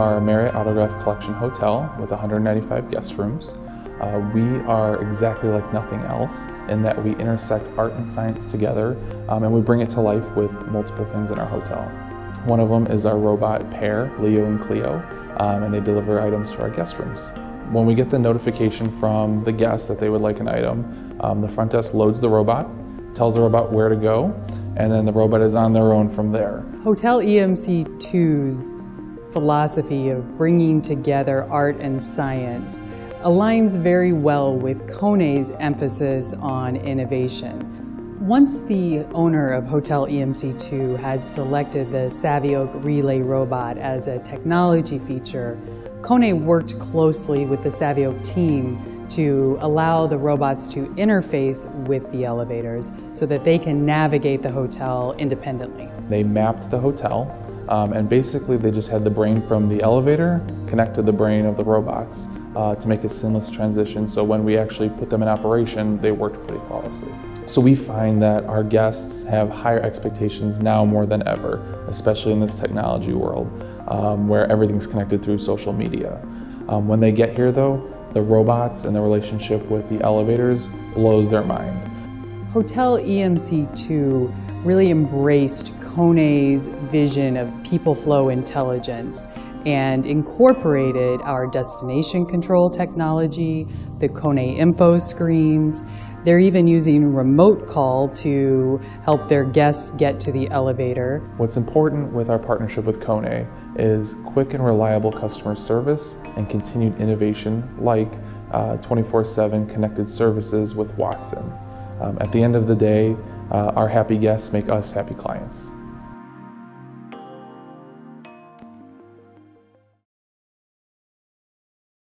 a Marriott Autograph Collection hotel with 195 guest rooms. Uh, we are exactly like nothing else in that we intersect art and science together um, and we bring it to life with multiple things in our hotel. One of them is our robot pair, Leo and Cleo, um, and they deliver items to our guest rooms. When we get the notification from the guest that they would like an item, um, the front desk loads the robot, tells the robot where to go, and then the robot is on their own from there. Hotel EMC 2's philosophy of bringing together art and science aligns very well with Kone's emphasis on innovation. Once the owner of Hotel EMC2 had selected the Savioke Relay robot as a technology feature, Kone worked closely with the Savioke team to allow the robots to interface with the elevators so that they can navigate the hotel independently. They mapped the hotel um, and basically they just had the brain from the elevator connect to the brain of the robots uh, to make a seamless transition so when we actually put them in operation they worked pretty flawlessly. So we find that our guests have higher expectations now more than ever, especially in this technology world um, where everything's connected through social media. Um, when they get here though, the robots and the relationship with the elevators blows their mind. Hotel EMC2 really embraced Kone's vision of people flow intelligence and incorporated our destination control technology, the Kone info screens. They're even using remote call to help their guests get to the elevator. What's important with our partnership with Kone is quick and reliable customer service and continued innovation like 24-7 uh, connected services with Watson. Um, at the end of the day, uh, our happy guests make us happy clients.